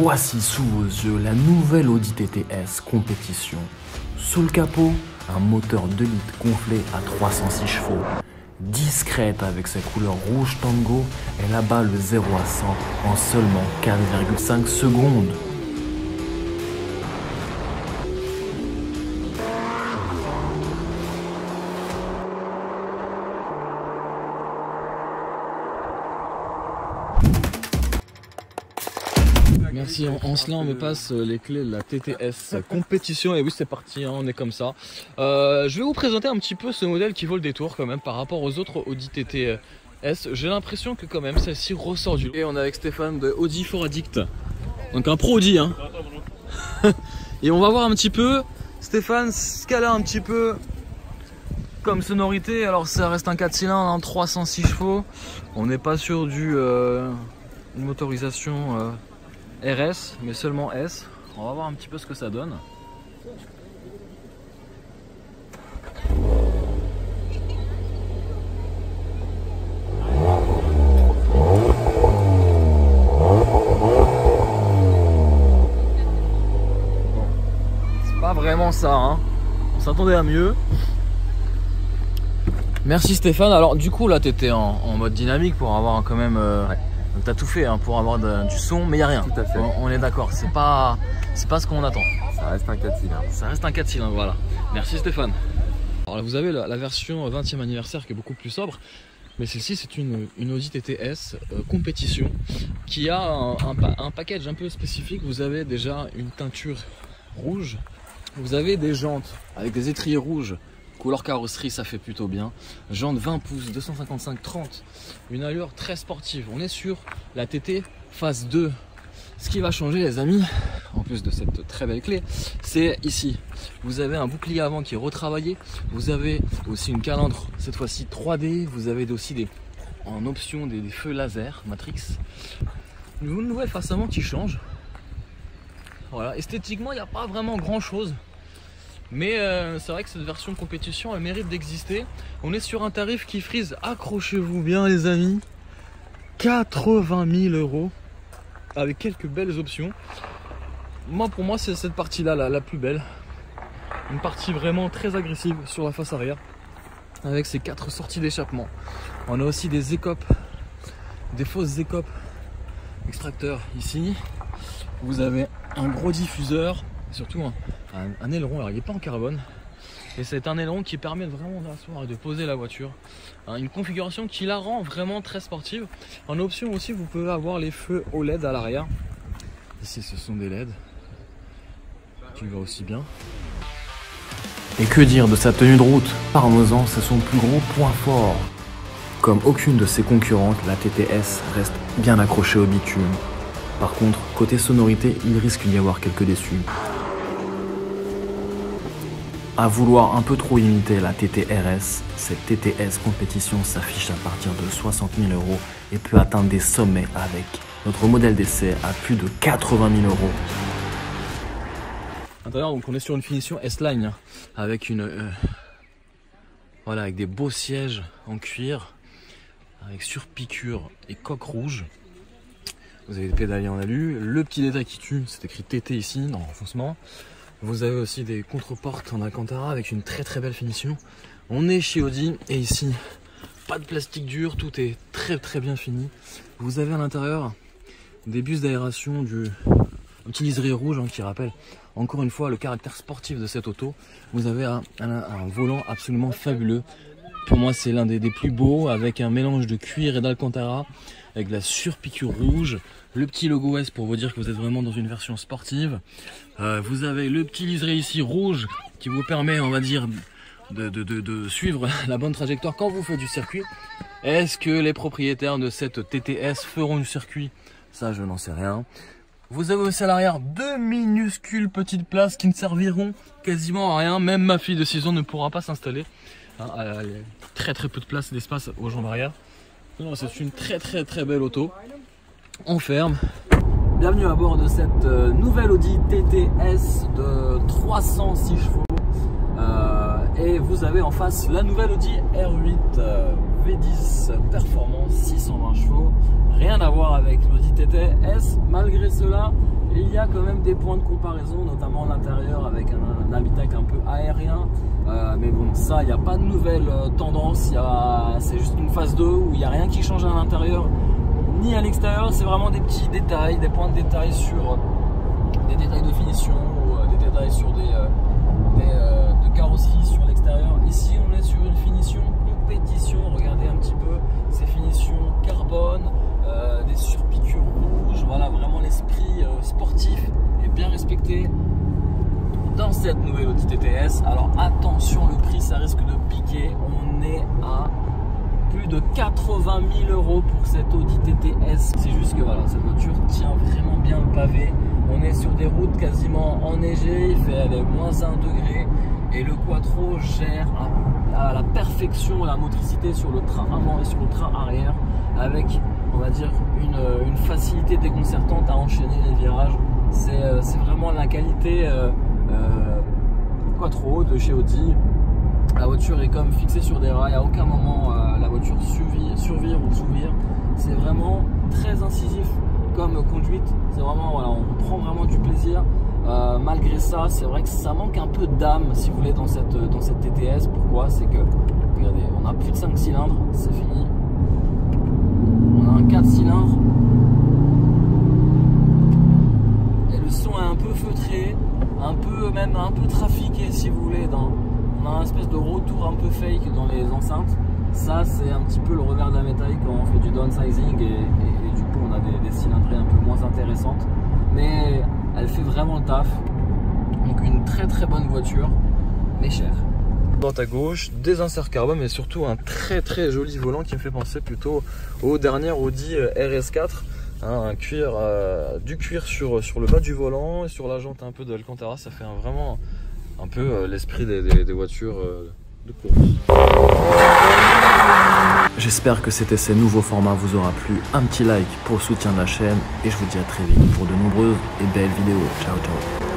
Voici sous vos yeux la nouvelle Audi TTS compétition. Sous le capot, un moteur 2 litres gonflé à 306 chevaux. Discrète avec sa couleur rouge tango, elle abat le 0 à 100 en seulement 4,5 secondes. En, cela on me passe euh, les clés de la TTS compétition et oui c'est parti, hein, on est comme ça. Euh, je vais vous présenter un petit peu ce modèle qui vaut le détour quand même par rapport aux autres Audi TTS. J'ai l'impression que quand même celle-ci ressort du. Et on est avec Stéphane de Audi for Addict. Donc un pro Audi hein. et on va voir un petit peu Stéphane ce qu'elle a un petit peu comme sonorité. Alors ça reste un 4 cylindres, en 306 chevaux. On n'est pas sur du euh, une motorisation RS, mais seulement S. On va voir un petit peu ce que ça donne. C'est pas vraiment ça, hein. On s'attendait à mieux. Merci Stéphane. Alors du coup là t'étais en, en mode dynamique pour avoir quand même euh, donc t'as tout fait hein, pour avoir du son, mais il n'y a rien. Tout à fait. On, est d'accord, c'est pas, pas ce qu'on attend. Ça reste un 4 cylindres. Ça reste un 4 cylindres, voilà. Merci Stéphane. Alors vous avez la, version 20e anniversaire qui est beaucoup plus sobre. Mais celle-ci, c'est une, Audi TTS euh, compétition qui a un, un, package un peu spécifique. Vous avez déjà une teinture rouge, vous avez des jantes avec des étriers rouges Couleur carrosserie, ça fait plutôt bien. Jantes 20 pouces, 255-30. Une allure très sportive. On est sur la TT phase 2. Ce qui va changer, les amis, en plus de cette très belle clé, c'est ici. Vous avez un bouclier avant qui est retravaillé. Vous avez aussi une calandre, cette fois-ci 3D. Vous avez aussi des, en option des, feux laser Matrix. Une nouvelle face avant qui change. Voilà, esthétiquement, il n'y a pas vraiment grand chose. Mais euh, c'est vrai que cette version compétition elle mérite d'exister. On est sur un tarif qui frise, accrochez-vous bien les amis, 80 000 euros avec quelques belles options. Moi pour moi c'est cette partie là la, plus belle. Une partie vraiment très agressive sur la face arrière avec ses quatre sorties d'échappement. On a aussi des écopes, des fausses écopes extracteurs ici. Vous avez un gros diffuseur, surtout un, aileron, alors il n'est pas en carbone, et c'est un aileron qui permet vraiment d'asseoir et de poser la voiture. Hein, une configuration qui la rend vraiment très sportive. En option aussi, vous pouvez avoir les feux OLED à l'arrière. Ici, ce sont des LED. Tu vois aussi bien. Et que dire de sa tenue de route Parmesan, c'est son plus gros point fort. Comme aucune de ses concurrentes, la TTS reste bien accrochée au bitume. Par contre, côté sonorité, il risque d'y avoir quelques déçus. À vouloir un peu trop imiter la TTRS, cette TTS compétition s'affiche à partir de 60 000 euros et peut atteindre des sommets avec notre modèle d'essai à plus de 80 000 euros. Intérieur, donc on est sur une finition S-Line avec une euh, voilà avec des beaux sièges en cuir avec surpiqûre et coque rouge. Vous avez des pédaliers en alu, le petit détail qui tue, c'est écrit TT ici dans l'enfoncement. Vous avez aussi des contreportes en Alcantara avec une très très belle finition. On est chez Audi et ici, pas de plastique dur, tout est très très bien fini. Vous avez à l'intérieur des bus d'aération, du un rouge hein, qui rappelle encore une fois le caractère sportif de cette auto. Vous avez un, volant absolument fabuleux. Pour moi, c'est l'un des, plus beaux avec un mélange de cuir et d'Alcantara avec la surpiqûre rouge, le petit logo S pour vous dire que vous êtes vraiment dans une version sportive. Euh, vous avez le petit liseré ici rouge qui vous permet, on va dire, de, suivre la bonne trajectoire quand vous faites du circuit. Est-ce que les propriétaires de cette TTS feront du circuit? Ça, je n'en sais rien. Vous avez aussi à l'arrière deux minuscules petites places qui ne serviront quasiment à rien. Même ma fille de 6 ans ne pourra pas s'installer. Hein, très très peu de place d'espace aux jambes arrière. C'est une très très très belle auto. On ferme. Bienvenue à bord de cette euh, nouvelle Audi TTS de 306 chevaux. Euh, et vous avez en face la nouvelle Audi R8 euh, V10 performance 620 chevaux. Rien à voir avec l'Audi TT Malgré cela, il y a quand même des points de comparaison, notamment l'intérieur avec un, habitacle un peu aérien. Euh, mais bon, ça, il n'y a pas de nouvelle euh, tendance. C'est juste une phase 2 où il n'y a rien qui change à l'intérieur ni à l'extérieur. C'est vraiment des petits détails, des points de détail sur des détails de finition ou euh, des détails sur des, de carrosserie sur l'extérieur. Ici, on est sur une finition compétition. Regardez un petit peu ces finitions carbone, des surpiqûres rouges. Voilà, vraiment l'esprit sportif est bien respecté dans cette nouvelle Audi TTS. Alors attention, le prix ça risque de piquer. On est à plus de 80 000 euros pour cette Audi TTS. C'est juste que voilà, cette voiture tient vraiment bien le pavé. On est sur des routes quasiment enneigées, il fait aller moins 1 degré et le Quattro gère à, la perfection la motricité sur le train avant et sur le train arrière avec on va dire une, facilité déconcertante à enchaîner les virages. C'est euh, vraiment la qualité euh, euh, Quattro de chez Audi. La voiture est comme fixée sur des rails, à aucun moment la voiture survire ou s'ouvrir. C'est vraiment très incisif comme conduite. C'est vraiment, voilà, on prend vraiment du plaisir. Malgré ça, c'est vrai que ça manque un peu d'âme, si vous voulez, dans cette, dans cette TTS. Pourquoi? C'est que, regardez, on a plus de 5 cylindres, c'est fini. Un 4 cylindres. Et le son est un peu feutré un peu même un peu trafiqué si vous voulez on a un espèce de retour un peu fake dans les enceintes. Ça c'est un petit peu le revers de la médaille quand on fait du downsizing et, du coup on a des, cylindrées un peu moins intéressantes. Mais elle fait vraiment le taf. Donc une très très bonne voiture mais chère dans ta gauche, des inserts carbone, mais surtout un très très joli volant qui me fait penser plutôt au dernier Audi euh, RS4 Hein, un cuir, euh, du cuir sur, sur le bas du volant et sur la jante un peu de Alcantara, ça fait vraiment un peu euh, l'esprit des, des, voitures euh, de course. J'espère que cet essai nouveau format vous aura plu. Un petit like pour le soutien de la chaîne et je vous dis à très vite pour de nombreuses et belles vidéos. Ciao ciao